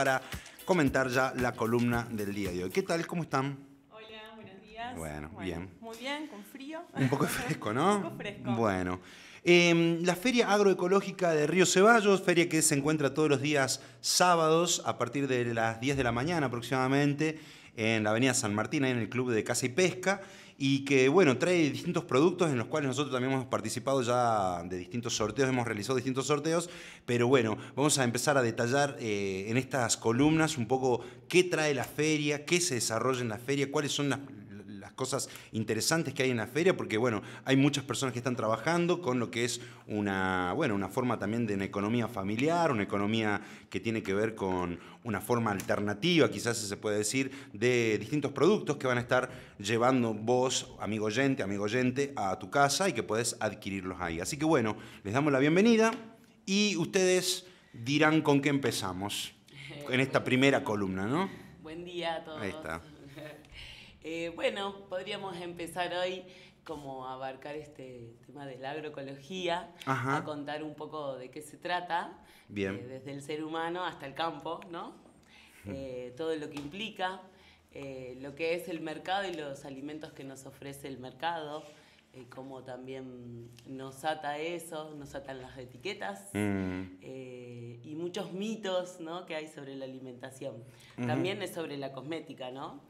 para comentar ya la columna del día de hoy. ¿Qué tal? ¿Cómo están? Hola, buenos días. Bueno, bien. Muy bien, con frío. Un poco fresco, ¿no? Un poco fresco. Bueno. Eh, la Feria Agroecológica de Río Ceballos, feria que se encuentra todos los días sábados a partir de las 10 de la mañana aproximadamente en la Avenida San Martín, ahí en el Club de Caza y Pesca, y que bueno, trae distintos productos en los cuales nosotros también hemos participado ya de distintos sorteos, hemos realizado distintos sorteos, pero bueno, vamos a empezar a detallar eh, en estas columnas un poco qué trae la feria, qué se desarrolla en la feria, cuáles son las, cosas interesantes que hay en la feria, porque bueno, hay muchas personas que están trabajando con lo que es una, bueno, una forma también de una economía familiar, una economía que tiene que ver con una forma alternativa, quizás se puede decir, de distintos productos que van a estar llevando vos, amigo oyente, amigo oyente, a tu casa y que podés adquirirlos ahí. Así que bueno, les damos la bienvenida y ustedes dirán con qué empezamos en esta primera columna, ¿no? Buen día a todos. Ahí está. Eh, bueno, podríamos empezar hoy como a abarcar este tema de la agroecología, Ajá. a contar un poco de qué se trata, Bien. eh, desde el ser humano hasta el campo, ¿no? Eh, todo lo que implica, eh, lo que es el mercado y los alimentos que nos ofrece el mercado, eh, cómo también nos ata eso, nos atan las etiquetas Mm, eh, y muchos mitos ¿no? que hay sobre la alimentación. También es sobre la cosmética, ¿no?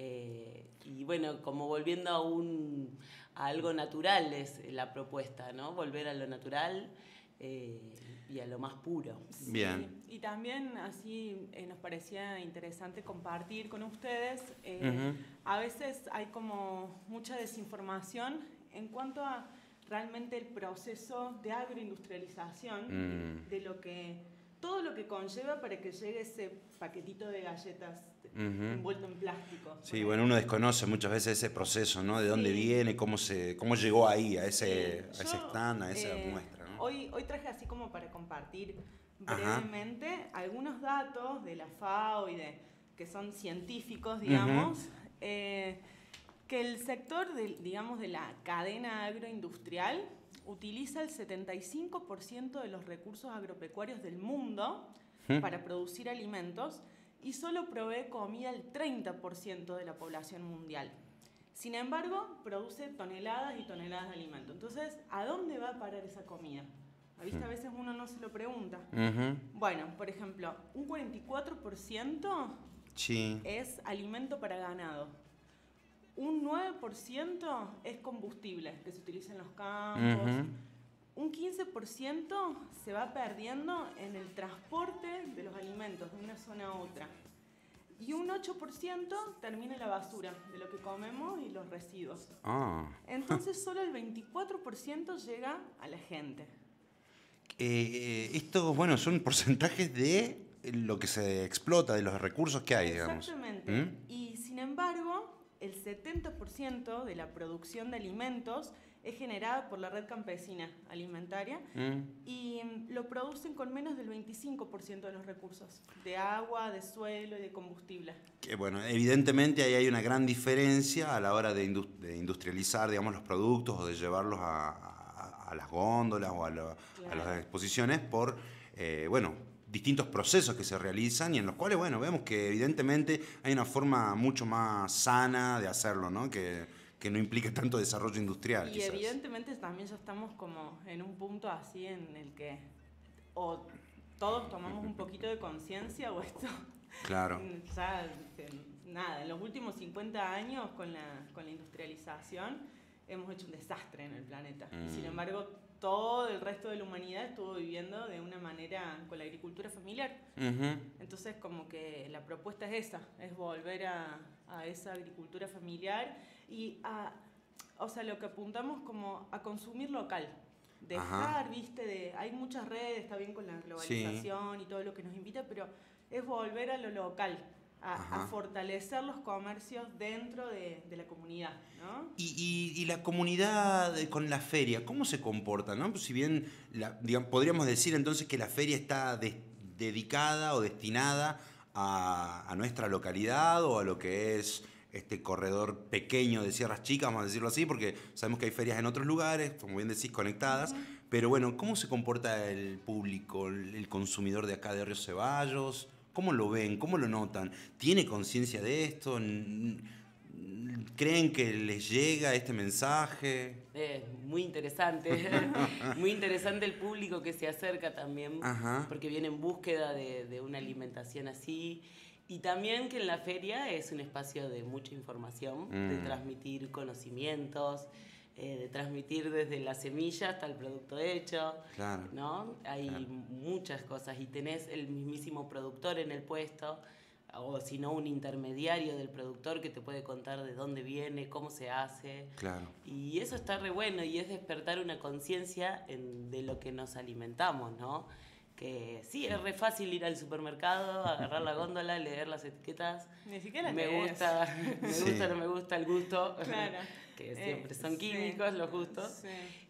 Eh, y bueno, como volviendo a, un, a algo natural es la propuesta, ¿no? Volver a lo natural eh, y a lo más puro. Bien. Y también así eh, nos parecía interesante compartir con ustedes. eh. A veces hay como mucha desinformación en cuanto a realmente el proceso de agroindustrialización, Mm. de lo que todo lo que conlleva para que llegue ese paquetito de galletas Envuelto en plástico. Sí, bueno, uno desconoce muchas veces ese proceso, ¿no? De dónde Sí. viene, cómo se, cómo llegó ahí, a ese, Sí, a ese stand, a esa eh, muestra, ¿no? Hoy, hoy traje así como para compartir Ajá. brevemente algunos datos de la FAO y de que son científicos, digamos, eh, que el sector, de, digamos, de la cadena agroindustrial utiliza el 75% de los recursos agropecuarios del mundo para producir alimentos y solo provee comida al 30% de la población mundial. Sin embargo, produce toneladas y toneladas de alimento. Entonces, ¿a dónde va a parar esa comida? ¿A? A veces uno no se lo pregunta. Bueno, por ejemplo, un 44% Sí. es alimento para ganado. Un 9% es combustible que se utiliza en los campos. Un 15% se va perdiendo en el transporte de los alimentos de una zona a otra. Y un 8% termina en la basura de lo que comemos y los residuos. Ah. Entonces solo el 24% llega a la gente. Eh, estos, bueno, son porcentajes de lo que se explota, de los recursos que hay, digamos. Exactamente. ¿Mm? Y sin embargo, el 70% de la producción de alimentos es generada por la red campesina alimentaria Mm. y mm, lo producen con menos del 25% de los recursos, de agua, de suelo y de combustible. Que, bueno, evidentemente ahí hay una gran diferencia a la hora de, indus- de industrializar, digamos, los productos o de llevarlos a, a- a las góndolas o a, las exposiciones por, eh, bueno, distintos procesos que se realizan y en los cuales, bueno, vemos que evidentemente hay una forma mucho más sana de hacerlo, ¿no? Que, que no implique tanto desarrollo industrial. Y quizás. evidentemente también ya estamos como en un punto así en el que o todos tomamos un poquito de conciencia o esto Claro. ya, este, nada, en los últimos 50 años con la, con la industrialización hemos hecho un desastre en el planeta. Y sin Mm. embargo, todo el resto de la humanidad estuvo viviendo de una manera con la agricultura familiar. Ujú. Entonces, como que la propuesta es esa, es volver a, a esa agricultura familiar y a, o sea, lo que apuntamos como a consumir local. Dejar, viste, de, hay muchas redes, está bien con la globalización y todo lo que nos invita, pero es volver a lo local, a, fortalecer los comercios dentro de, de la comunidad, ¿no? Y, y- y la comunidad eh, con la feria, ¿cómo se comporta? ¿no? Pues si bien la- digamos, podríamos decir entonces que la feria está dedicada o destinada a, a nuestra localidad o a lo que es este corredor pequeño de Sierras Chicas, vamos a decirlo así, porque sabemos que hay ferias en otros lugares, como bien decís, conectadas. Pero bueno, ¿cómo se comporta el público, el, el consumidor de acá de Río Ceballos? ¿Cómo lo ven? ¿Cómo lo notan? ¿Tiene conciencia de esto? ¿Creen que les llega este mensaje? Eh, muy interesante, muy interesante el público que se acerca también, porque viene en búsqueda de, una alimentación así. Y también que en la feria es un espacio de mucha información, de mm. transmitir conocimientos, eh, de transmitir desde la semilla hasta el producto hecho. Claro. ¿no? Hay muchas cosas y tenés el mismísimo productor en el puesto o si no un intermediario del productor que te puede contar de dónde viene, cómo se hace. Claro. Y eso está re bueno y es despertar una conciencia de lo que nos alimentamos, ¿no? Que sí, es re fácil ir al supermercado, agarrar la góndola, leer las etiquetas. Ni siquiera me gusta, me gusta, no me gusta el gusto. Claro. que siempre son químicos los gustos.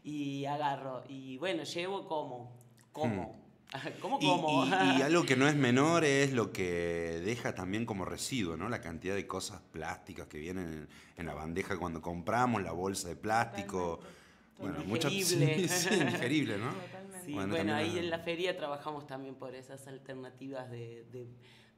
Y agarro. Y bueno, llevo como. Como. Hmm. ¿Cómo, cómo? Y, algo que no es menor es lo que deja también como residuo, ¿no? La cantidad de cosas plásticas que vienen en, la bandeja cuando compramos, la bolsa de plástico. Bueno, muchas sí, sí, ingerible, ¿no? bueno, ahí en la feria trabajamos también por esas alternativas de,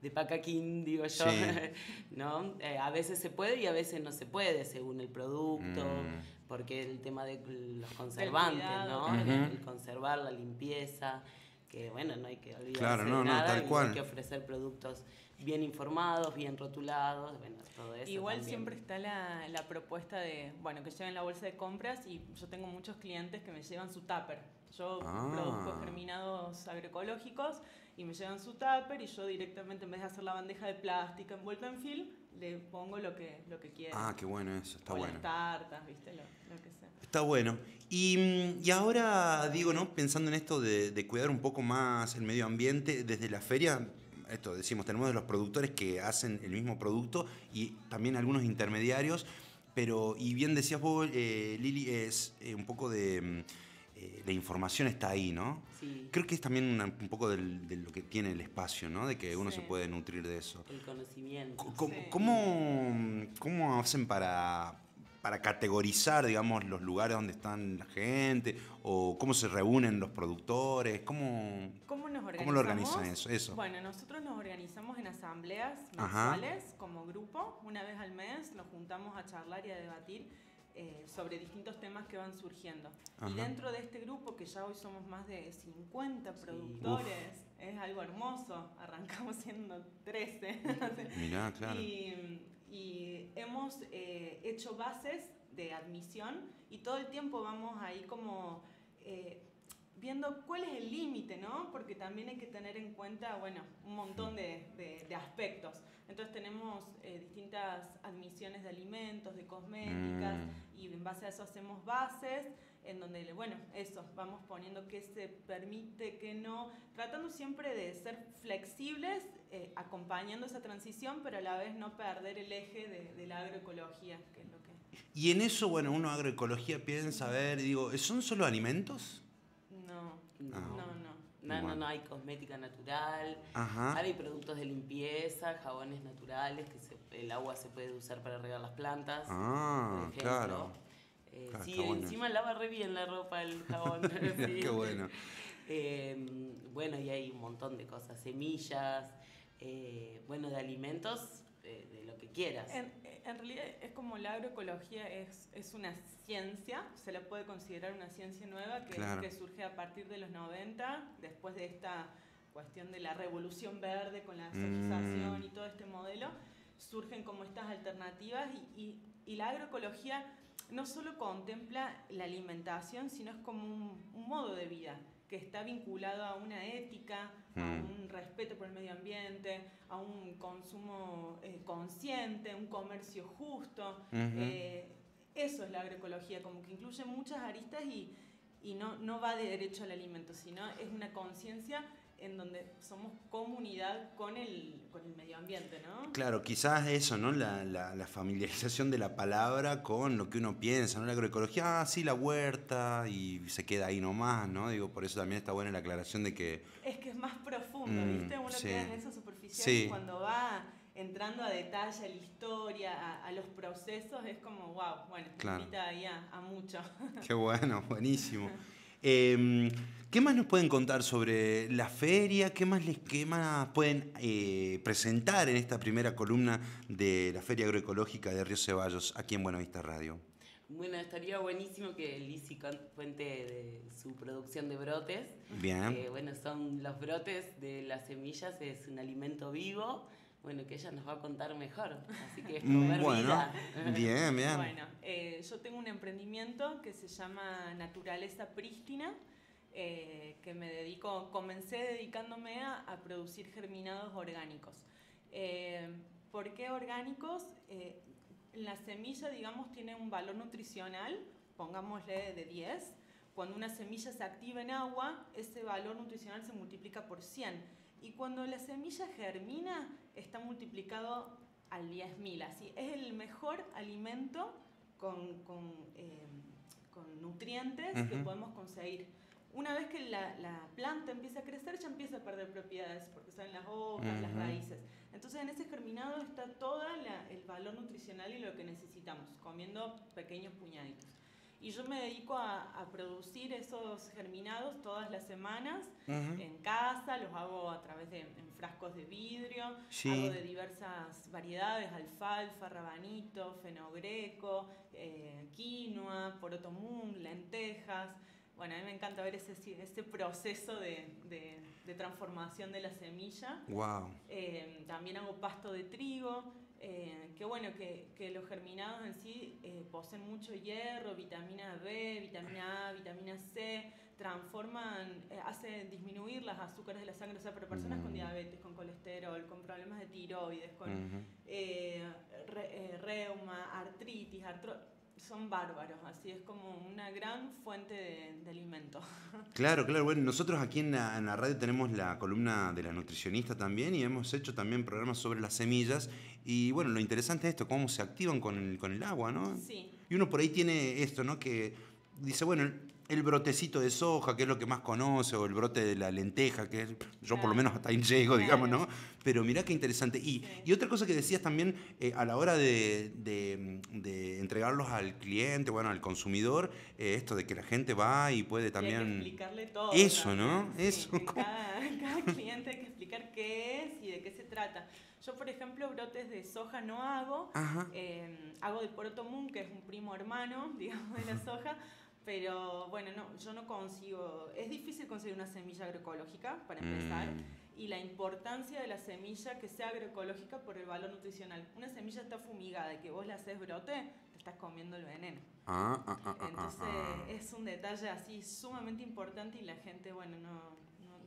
de, pacaquín, digo yo, ¿no? Eh, a veces se puede y a veces no se puede según el producto, mm. porque el tema de los conservantes, ¿no? el conservar, la limpieza que bueno, no hay que olvidarse de nada, hay que ofrecer productos bien informados, bien rotulados, bueno, todo eso. Igual siempre está la, la, propuesta de, bueno, que lleven la bolsa de compras y yo tengo muchos clientes que me llevan su tupper. Yo ah. produzco germinados agroecológicos y me llevan su tupper y yo directamente en vez de hacer la bandeja de plástico envuelta en film, le pongo lo que, lo que quiera. Ah, qué bueno eso, está bueno. Las tartas, viste, lo, lo que sea. Está bueno. Y, y, ahora, digo, ¿no? Pensando en esto de, de, cuidar un poco más el medio ambiente, desde la feria, esto decimos, tenemos de los productores que hacen el mismo producto y también algunos intermediarios, pero, y bien decías vos, eh, Lili, es eh, un poco de... Mm, eh, la información está ahí, ¿no? Sí. Creo que es también un poco de lo que tiene el espacio, ¿no? De que uno se puede nutrir de eso. El conocimiento. ¿Cómo, cómo hacen para, para categorizar, digamos, los lugares donde están la gente o cómo se reúnen los productores? ¿Cómo, ¿Cómo, nos ¿cómo lo organizan eso, eso? Bueno, nosotros nos organizamos en asambleas mensuales como grupo. Una vez al mes nos juntamos a charlar y a debatir eh, sobre distintos temas que van surgiendo. Y dentro de este grupo, que ya hoy somos más de 50 productores, es algo hermoso. Arrancamos siendo 13. Mirá, claro. Y, y hemos eh, hecho bases de admisión y todo el tiempo vamos ahí como eh, viendo cuál es el límite, ¿no? Porque también hay que tener en cuenta, bueno, un montón de, de, aspectos. Entonces tenemos eh, distintas admisiones de alimentos, de cosméticas, mm. y en base a eso hacemos bases en donde, bueno, eso, vamos poniendo qué se permite, qué no, tratando siempre de ser flexibles, eh, acompañando esa transición, pero a la vez no perder el eje de, la agroecología, que es lo que... Y en eso, bueno, uno agroecología piensa, a ver, digo, ¿son solo alimentos? No, no, no. No, no, no, hay cosmética natural, hay productos de limpieza, jabones naturales, que el agua se puede usar para regar las plantas. Ah, claro. Eh, sí, encima lava re bien la ropa el jabón. Qué bueno. Em, bueno, y hay un montón de cosas, semillas, eh, bueno, de alimentos, de lo que quieras. En, realidad es como la agroecología es, es una ciencia, se la puede considerar una ciencia nueva que, que surge a partir de los 90, después de esta cuestión de la revolución verde con la asociación mm. y todo este modelo, surgen como estas alternativas y, y, y la agroecología no solo contempla la alimentación, sino es como un, modo de vida que está vinculado a una ética, a mm. un respeto por el medio ambiente, a un consumo eh, consciente, un comercio justo. Eh, eso es la agroecología, como que incluye muchas aristas y, y no, no va de derecho al alimento, sino es una conciencia en donde somos comunidad con el, con el medio ambiente, ¿no? Claro, quizás eso, ¿no? La, la, familiarización de la palabra con lo que uno piensa, ¿no? La agroecología, ah, sí, la huerta, y se queda ahí nomás, ¿no? Digo, por eso también está buena la aclaración de que... Es que es más profundo, mm, ¿viste? Uno queda en esa superficial y cuando va entrando a detalle a la historia, a, los procesos, es como, wow, bueno, claro. invita ahí a, a mucho. Qué bueno, buenísimo. Em, ¿Qué más nos pueden contar sobre la feria? ¿Qué más les qué más pueden eh, presentar en esta primera columna de la Feria Agroecológica de Río Ceballos aquí en Buenavista Radio? Bueno, estaría buenísimo que Lizzy cuente de su producción de brotes. Bien. Eh, bueno, son los brotes de las semillas, es un alimento vivo. Bueno, que ella nos va a contar mejor. Así que es Bueno, bien, bien. Bueno, yo tengo un emprendimiento que se llama Naturaleza Prístina eh, que me dedico, comencé dedicándome a, producir germinados orgánicos. Eh, ¿Por qué orgánicos? Eh, la semilla, digamos, tiene un valor nutricional, pongámosle de 10. Cuando una semilla se activa en agua, ese valor nutricional se multiplica por 100. Y cuando la semilla germina, está multiplicado al 10.000. Así, es el mejor alimento con, con, con nutrientes que podemos conseguir una vez que la, planta empieza a crecer, ya empieza a perder propiedades, porque salen las hojas, las raíces. Entonces en ese germinado está todo el valor nutricional y lo que necesitamos, comiendo pequeños puñaditos. Y yo me dedico a, producir esos germinados todas las semanas en casa, los hago a través de frascos de vidrio, hago de diversas variedades, alfalfa, rabanito, fenogreco, eh, quinoa, porotomún, lentejas. Bueno, a mí me encanta ver ese, ese proceso de, de, transformación de la semilla. Wow. Eh, también hago pasto de trigo, eh, que bueno, que, que, los germinados en sí eh, poseen mucho hierro, vitamina B, vitamina A, vitamina C, transforman, hacen disminuir las azúcares de la sangre, o sea, para personas con mm. diabetes, con colesterol, con problemas de tiroides, con reuma, artritis, artrosis son bárbaros, así es como una gran fuente de, alimento. Claro, claro, bueno, nosotros aquí en la, radio tenemos la columna de la nutricionista también y hemos hecho también programas sobre las semillas y bueno, lo interesante es esto, cómo se activan con el, con el agua, ¿no? Sí. Y uno por ahí tiene esto, ¿no? Que dice, bueno, el brotecito de soja, que es lo que más conoce, o el brote de la lenteja, que yo por lo menos hasta ahí llego, digamos, ¿no? Pero mirá qué interesante. Y, y otra cosa que decías también eh, a la hora de, de, entregarlos al cliente, bueno, al consumidor, eh, esto de que la gente va y puede también... hay que explicarle todo. Eso, ¿no? Eso. Cada, cada cliente hay que explicar qué es y de qué se trata. Yo, por ejemplo, brotes de soja no hago. Eh, hago de porotomún, que es un primo hermano, digamos, de la soja pero bueno, no, yo no consigo, es difícil conseguir una semilla agroecológica, para empezar, mm. y la importancia de la semilla que sea agroecológica por el valor nutricional. Una semilla está fumigada y que vos la haces brote, te estás comiendo el veneno. Ah, ah, ah, Entonces es un detalle así sumamente importante y la gente, bueno, no,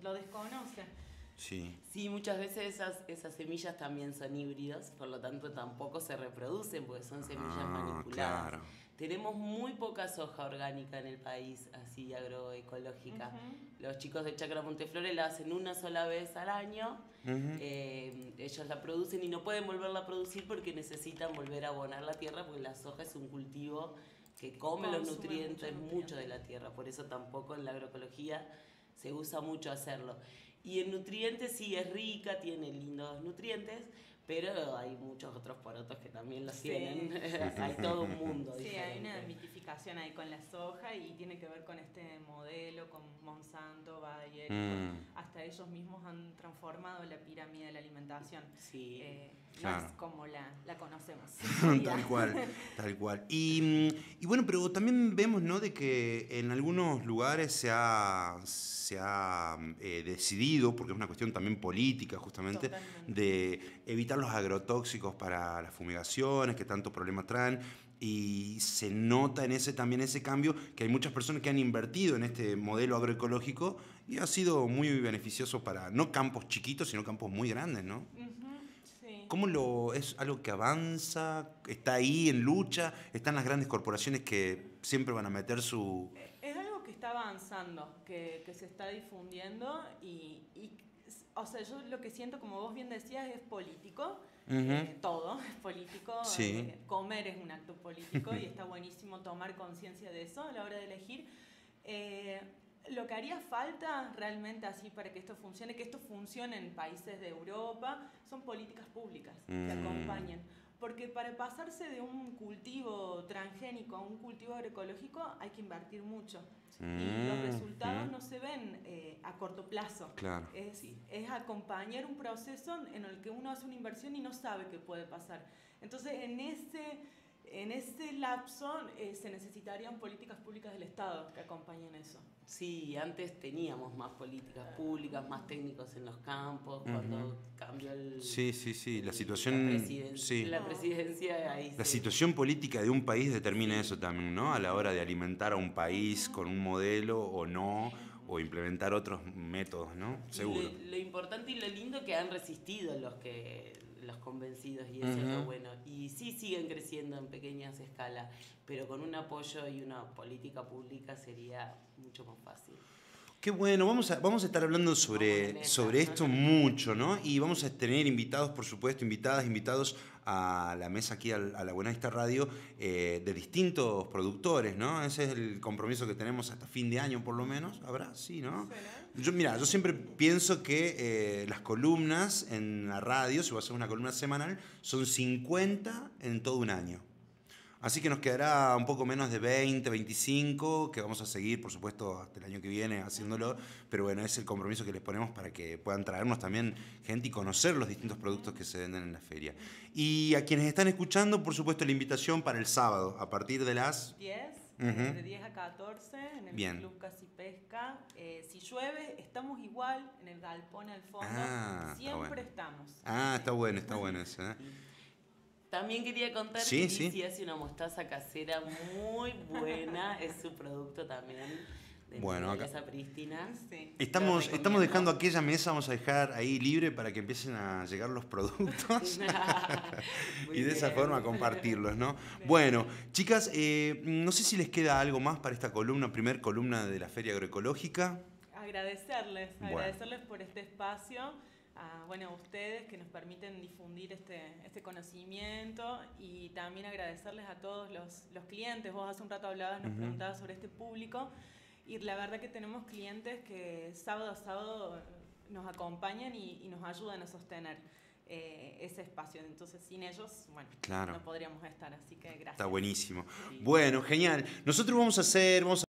lo desconoce. Sí. sí, muchas veces esas, esas semillas también son híbridos, por lo tanto tampoco se reproducen porque son semillas manipuladas. Claro. Tenemos muy poca soja orgánica en el país, así agroecológica. Los chicos de Chacra Monteflores la hacen una sola vez al año. Eh, ellos la producen y no pueden volverla a producir porque necesitan volver a abonar la tierra porque la soja es un cultivo que come los nutrientes mucho de la tierra. Por eso tampoco en la agroecología se usa mucho hacerlo. Y en nutrientes sí es rica, tiene lindos nutrientes, pero hay muchos otros porotos que también los tienen. hay todo un mundo. Sí, hay una mitificación ahí con la soja y tiene que ver con este modelo, con Monsanto, Bayer. Mm. Hasta ellos mismos han transformado la pirámide de la alimentación. Sí. Eh, es como la, la conocemos. tal cual, tal cual. Y, y, bueno, pero también vemos, ¿no? De que en algunos lugares se ha, se ha eh, decidido, porque es una cuestión también política justamente, de evitar los agrotóxicos para las fumigaciones que tanto problemas traen y se nota en ese también ese cambio que hay muchas personas que han invertido en este modelo agroecológico y ha sido muy beneficioso para no campos chiquitos, sino campos muy grandes, ¿no? ¿Cómo lo es algo que avanza? ¿Está ahí en lucha? ¿Están las grandes corporaciones que siempre van a meter su... Es algo que está avanzando, que, que se está difundiendo y, y, o sea, yo lo que siento, como vos bien decías, es político. Eh, todo es político. Eh, comer es un acto político y está buenísimo tomar conciencia de eso a la hora de elegir. Eh, lo que haría falta realmente así para que esto funcione, que esto funcione en países de Europa, son políticas públicas que mm. acompañen. Porque para pasarse de un cultivo transgénico a un cultivo agroecológico hay que invertir mucho. y los mm, resultados mm. no se ven eh, a corto plazo. Claro. Es, es acompañar un proceso en el que uno hace una inversión y no sabe qué puede pasar. Entonces, en ese en ese lapso eh, se necesitarían políticas públicas del Estado que acompañen eso. Sí, antes teníamos más políticas públicas, más técnicos en los campos, cuando cambió el... Sí, sí, sí, la situación... La, presidencia ahí La situación política de un país determina eso también, ¿no? A la hora de alimentar a un país con un modelo o no, o implementar otros métodos, ¿no? Seguro. Lo, lo importante y lo lindo que han resistido los que los convencidos y eso es lo bueno. Y sí siguen creciendo en pequeñas escalas, pero con un apoyo y una política pública sería mucho más fácil. Qué bueno, vamos a, vamos a estar hablando sobre, sobre esto mucho, ¿no? Y vamos a tener invitados, por supuesto, invitadas, invitados a la mesa aquí a la Buenavista Radio eh, de distintos productores, ¿no? Ese es el compromiso que tenemos hasta fin de año, por lo menos. ¿Habrá? Sí, ¿no? Yo, mira, yo siempre pienso que eh, las columnas en la radio, si vas a hacer una columna semanal, son 50 en todo un año. Así que nos quedará un poco menos de 20, 25, que vamos a seguir, por supuesto, hasta el año que viene haciéndolo. Pero bueno, es el compromiso que les ponemos para que puedan traernos también gente y conocer los distintos productos que se venden en la feria. Y a quienes están escuchando, por supuesto, la invitación para el sábado, a partir de las 10. De 10 a 14 en el Bien. Club Casi Pesca. Eh, si llueve, estamos igual en el galpón al fondo. Ah, Siempre estamos. Ah, está bueno, está bueno eso. ¿eh? También quería contar que sí. hace una mostaza casera muy buena, es su producto también. De bueno, acá. Pristina. Estamos, estamos dejando aquella mesa, vamos a dejar ahí libre para que empiecen a llegar los productos y de esa forma compartirlos, ¿no? Bueno, chicas, eh, no sé si les queda algo más para esta columna, primer columna de la Feria Agroecológica. Agradecerles, agradecerles por este espacio a, bueno, a ustedes que nos permiten difundir este, este conocimiento y también agradecerles a todos los, los clientes. Vos hace un rato hablabas, nos preguntabas sobre este público y la verdad que tenemos clientes que sábado a sábado nos acompañan y, y nos ayudan a sostener. Eh, ese espacio. Entonces, sin ellos, bueno, no podríamos estar. Así que gracias. Está buenísimo. Bueno, genial. Nosotros vamos a hacer, vamos